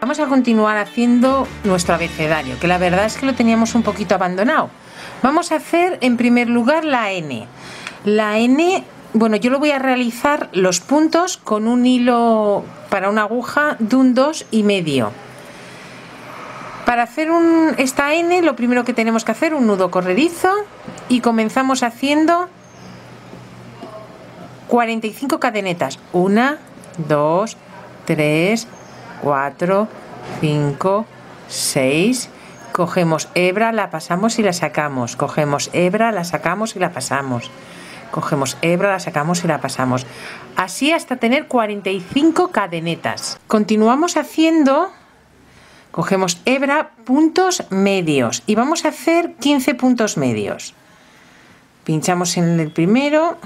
Vamos a continuar haciendo nuestro abecedario, que la verdad es que lo teníamos un poquito abandonado. Vamos a hacer en primer lugar la N. La N, bueno, yo lo voy a realizar los puntos con un hilo para una aguja de un 2 y medio. Para hacer un, esta N lo primero que tenemos que hacer un nudo corredizo y comenzamos haciendo 45 cadenetas. 1, 2, 3, 4, 5, 6. Cogemos hebra, la pasamos y la sacamos. Cogemos hebra, la sacamos y la pasamos. Cogemos hebra, la sacamos y la pasamos. Así hasta tener 45 cadenetas. Continuamos haciendo, cogemos hebra, puntos medios y vamos a hacer 15 puntos medios. Pinchamos en el primero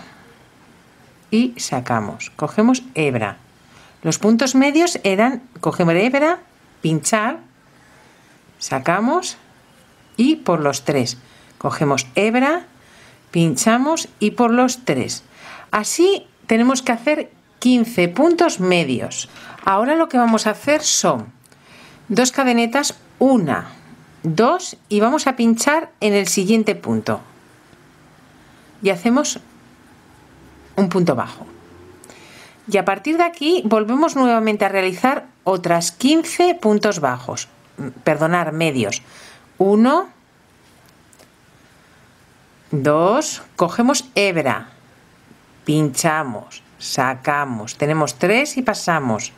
y sacamos. Cogemos hebra. Los puntos medios eran, cogemos hebra, pinchar, sacamos y por los tres. Cogemos hebra, pinchamos y por los tres. Así tenemos que hacer 15 puntos medios. Ahora lo que vamos a hacer son dos cadenetas, una, dos y vamos a pinchar en el siguiente punto. Y hacemos un punto bajo. Y a partir de aquí volvemos nuevamente a realizar otras 15 puntos bajos, perdonar, medios. 1, 2, cogemos hebra, pinchamos, sacamos, tenemos 3 y pasamos.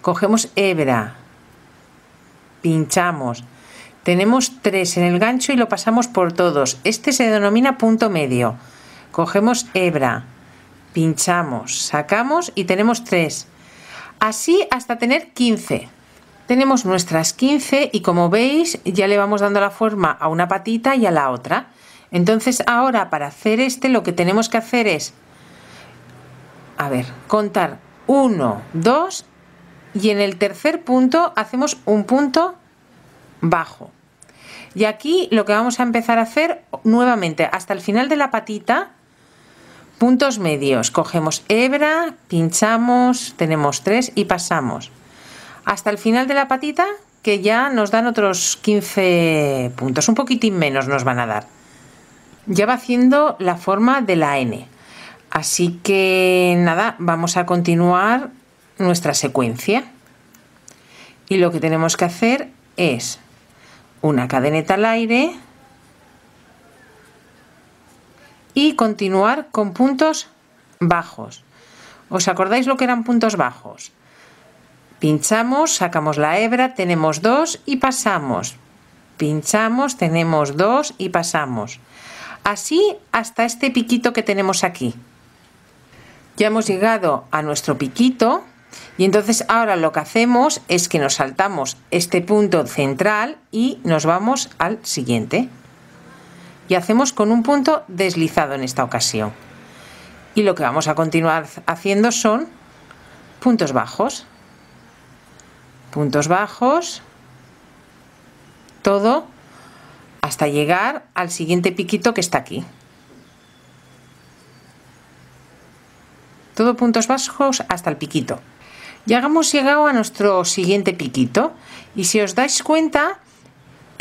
Cogemos hebra, pinchamos, tenemos 3 en el gancho y lo pasamos por todos. Este se denomina punto medio. Cogemos hebra, pinchamos, sacamos y tenemos 3. Así hasta tener 15. Tenemos nuestras 15 y como veis ya le vamos dando la forma a una patita y a la otra. Entonces ahora para hacer este lo que tenemos que hacer es, a ver, contar 1, 2 y en el tercer punto hacemos un punto bajo. Y aquí lo que vamos a empezar a hacer nuevamente hasta el final de la patita Puntos medios. Cogemos hebra, pinchamos, tenemos tres y pasamos. Hasta el final de la patita que ya nos dan otros 15 puntos, un poquitín menos nos van a dar. Ya va haciendo la forma de la N. Así que nada, vamos a continuar nuestra secuencia. Y lo que tenemos que hacer es una cadeneta al aire, y continuar con puntos bajos. ¿Os acordáis lo que eran puntos bajos? Pinchamos, sacamos la hebra, tenemos dos y pasamos. Pinchamos, tenemos dos y pasamos. Así hasta este piquito que tenemos aquí. Ya hemos llegado a nuestro piquito y entonces ahora lo que hacemos es que nos saltamos este punto central y nos vamos al siguiente y hacemos con un punto deslizado en esta ocasión. Y lo que vamos a continuar haciendo son puntos bajos, puntos bajos, todo hasta llegar al siguiente piquito que está aquí. Todo puntos bajos hasta el piquito. Ya hemos llegado a nuestro siguiente piquito y si os dais cuenta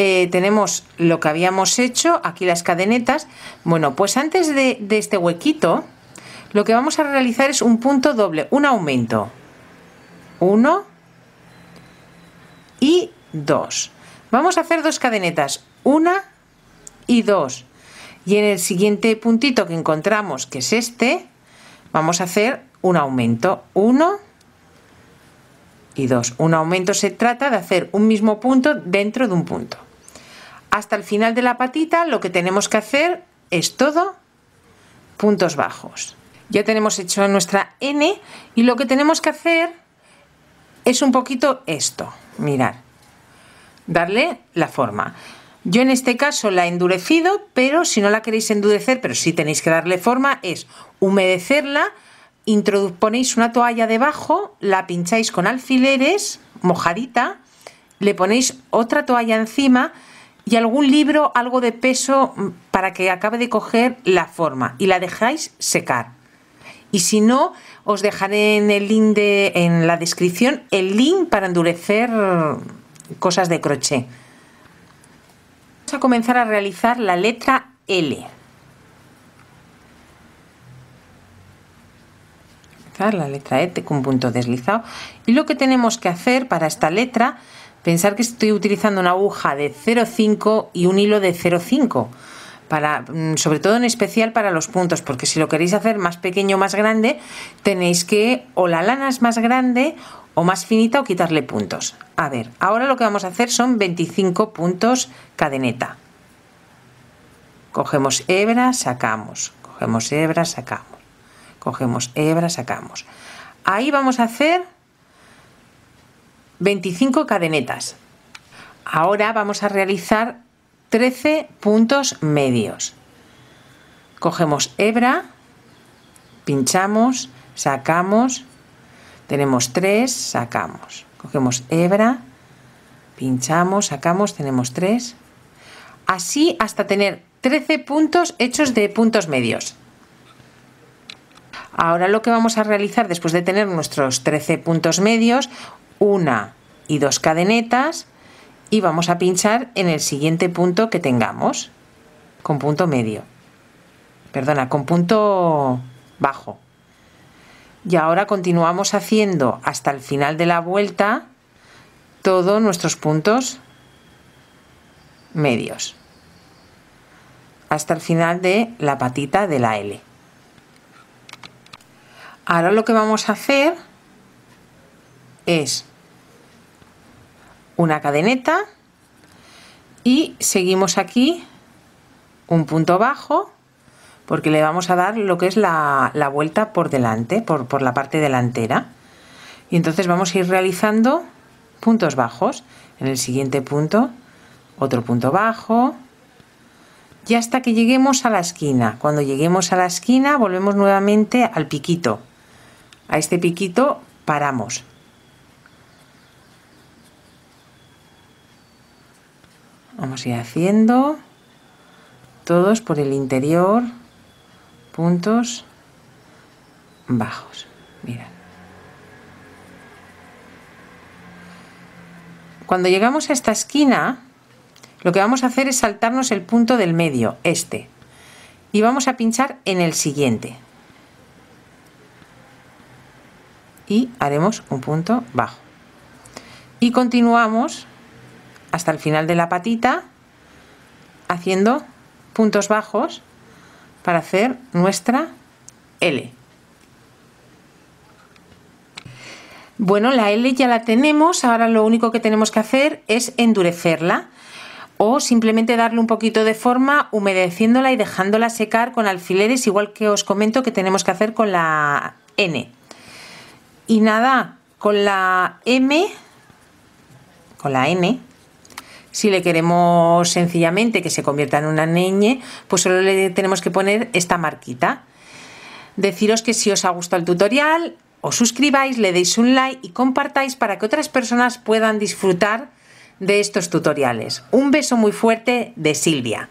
eh, tenemos lo que habíamos hecho, aquí las cadenetas. Bueno, pues antes de, de este huequito, lo que vamos a realizar es un punto doble, un aumento. Uno y dos. Vamos a hacer dos cadenetas, una y dos. Y en el siguiente puntito que encontramos, que es este, vamos a hacer un aumento. Uno y dos. Un aumento se trata de hacer un mismo punto dentro de un punto hasta el final de la patita lo que tenemos que hacer es todo puntos bajos. Ya tenemos hecho nuestra N y lo que tenemos que hacer es un poquito esto, mirar, darle la forma. Yo en este caso la he endurecido, pero si no la queréis endurecer, pero sí tenéis que darle forma, es humedecerla, ponéis una toalla debajo, la pincháis con alfileres, mojadita, le ponéis otra toalla encima, y algún libro, algo de peso mm, para que acabe de coger la forma y la dejáis secar. Y si no, os dejaré en el link de, en la descripción el link para endurecer cosas de crochet. Vamos a comenzar a realizar la letra L. La letra E con punto deslizado. Y lo que tenemos que hacer para esta letra, pensar que estoy utilizando una aguja de 0,5 y un hilo de 0,5 para, mm, sobre todo en especial para los puntos, porque si lo queréis hacer más pequeño o más grande, tenéis que o la lana es más grande o más finita o quitarle puntos. A ver, ahora lo que vamos a hacer son 25 puntos cadeneta. Cogemos hebra, sacamos, cogemos hebra, sacamos, cogemos hebra, sacamos. Ahí vamos a hacer 25 cadenetas. Ahora vamos a realizar 13 puntos medios. Cogemos hebra, pinchamos, sacamos, tenemos 3, sacamos. Cogemos hebra, pinchamos, sacamos, tenemos 3. Así hasta tener 13 puntos hechos de puntos medios. Ahora lo que vamos a realizar después de tener nuestros 13 puntos medios, una y dos cadenetas y vamos a pinchar en el siguiente punto que tengamos con punto medio. Perdona con punto bajo. Y ahora continuamos haciendo hasta el final de la vuelta todos nuestros puntos medios. Hasta el final de la patita de la L. Ahora lo que vamos a hacer es una cadeneta y seguimos aquí un punto bajo porque le vamos a dar lo que es la, vuelta por delante, por, por la parte delantera. Y entonces vamos a ir realizando puntos bajos. En el siguiente punto, otro punto bajo. Y hasta que lleguemos a la esquina. Cuando lleguemos a la esquina, volvemos nuevamente al piquito. A este piquito paramos. Vamos a ir haciendo todos por el interior, puntos bajos. Mira. Cuando llegamos a esta esquina, lo que vamos a hacer es saltarnos el punto del medio, este, y vamos a pinchar en el siguiente. Y haremos un punto bajo. Y continuamos hasta el final de la patita haciendo puntos bajos para hacer nuestra L. Bueno, la L ya la tenemos, ahora lo único que tenemos que hacer es endurecerla o simplemente darle un poquito de forma humedeciéndola y dejándola secar con alfileres, igual que os comento que tenemos que hacer con la N. Y nada, con la M, con la N, si le queremos sencillamente que se convierta en una ñ, pues solo le tenemos que poner esta marquita. Deciros que si os ha gustado el tutorial, os suscribáis, le deis un like y compartáis para que otras personas puedan disfrutar de estos tutoriales. Un beso muy fuerte de Silvia.